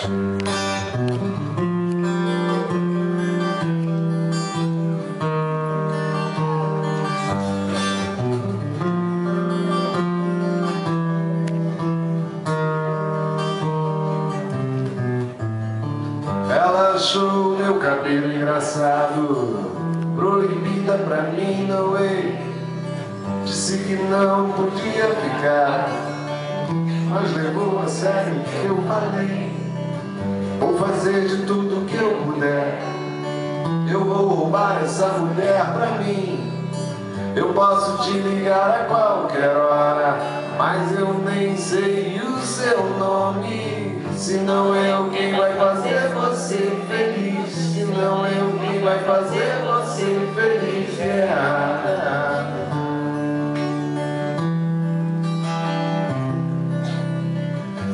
Ela achou meu cabelo engraçado, proibida pra mim, no way. Disse que não podia ficar, mas levou a sério que eu falei. Fazer de tudo que eu puder. Eu vou roubar essa mulher pra mim. Eu posso te ligar a qualquer hora, mas eu nem sei o seu nome. Se não eu, quem vai fazer você feliz? Se não eu, quem vai fazer você feliz? Yeah.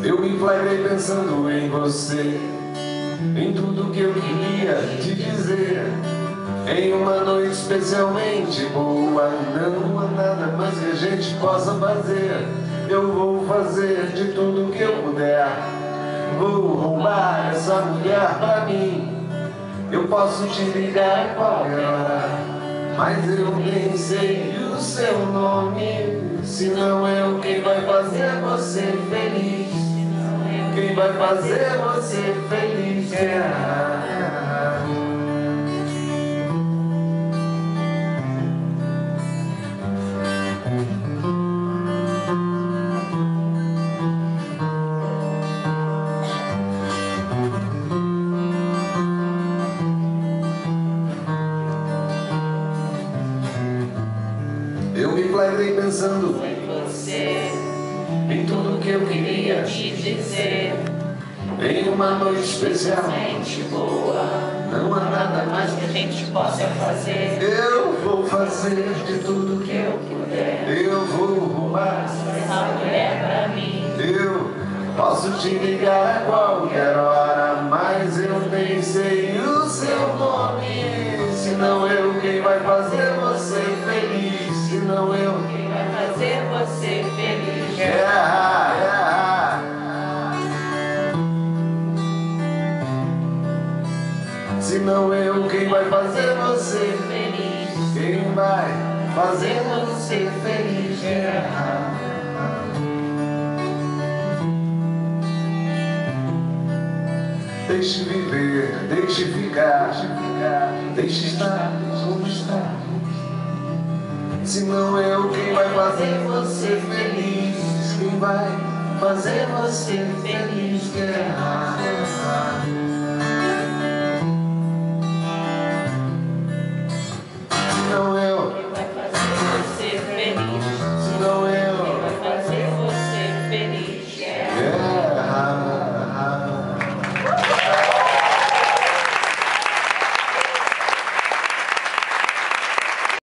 Eu me flagrei pensando em você, em tudo que eu queria te dizer. Em uma noite especialmente boa, não há nada mais que a gente possa fazer. Eu vou fazer de tudo que eu puder. Vou roubar essa mulher pra mim. Eu posso te ligar a qualquer hora, mas eu nem sei o seu nome. Se não eu, quem vai fazer você feliz? Quem vai fazer você feliz? Yeah. Eu me flagrei pensando Foi você em tudo que eu queria te dizer, Em uma noite especial gente boa, Não há nada mais que a gente possa fazer. Eu vou fazer de tudo que eu puder. eu vou roubar Essa mulher pra mim, Eu posso te ligar a qualquer hora Mas eu nem sei o seu nome Se não eu, quem vai fazer você Feliz, Quem vai fazer você feliz. Deixe viver, deixe ficar, deixe estar como está. Se não eu, quem vai fazer você feliz? Quem vai fazer você feliz?